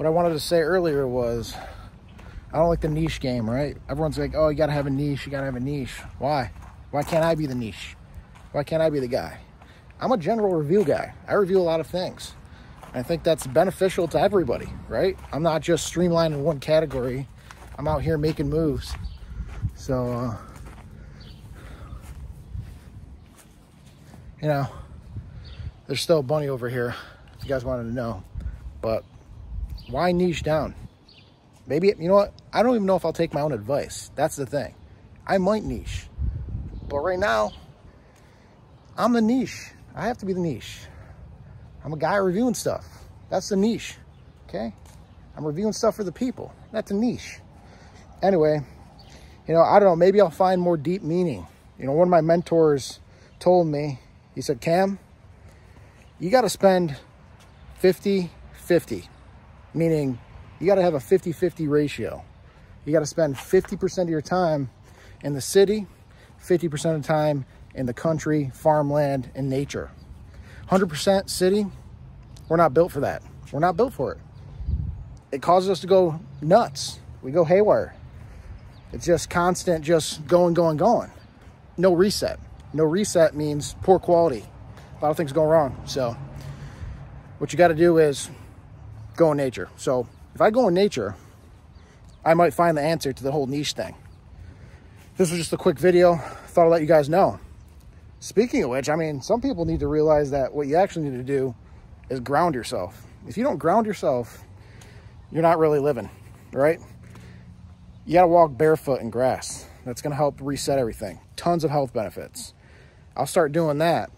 what I wanted to say earlier was I don't like the niche game, right? Everyone's like, oh, you gotta have a niche, you gotta have a niche. Why? Why can't I be the niche? Why can't I be the guy? I'm a general review guy. I review a lot of things. I think that's beneficial to everybody, right? I'm not just streamlined in one category. I'm out here making moves. So, uh, you know, there's still a bunny over here, if you guys wanted to know. But why niche down? Maybe, you know what? I don't even know if I'll take my own advice. That's the thing. I might niche. But right now, I'm the niche. I have to be the niche. I'm a guy reviewing stuff. That's the niche, okay? I'm reviewing stuff for the people. That's a niche. Anyway, you know, I don't know, maybe I'll find more deep meaning. You know, one of my mentors told me, he said, Cam, you got to spend 50 50, meaning you got to have a 50 50 ratio. You got to spend 50% of your time in the city, 50% of the time in the country, farmland, and nature. 100% city, we're not built for that. We're not built for it. It causes us to go nuts. We go haywire. It's just constant, just going, going, going. No reset. No reset means poor quality. A lot of things go wrong. So what you got to do is go in nature. So if I go in nature, I might find the answer to the whole niche thing. This was just a quick video. Thought I'd let you guys know. Speaking of which, I mean, some people need to realize that what you actually need to do is ground yourself. If you don't ground yourself, you're not really living, right? You got to walk barefoot in grass. That's going to help reset everything. Tons of health benefits. I'll start doing that.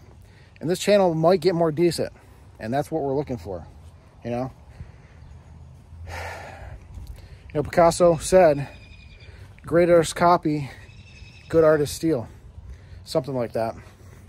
And this channel might get more decent. And that's what we're looking for, you know? You know, Picasso said, great artists copy, good artists steal. Something like that.